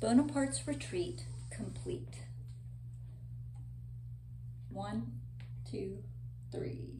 Bonaparte's retreat complete. One, two, three.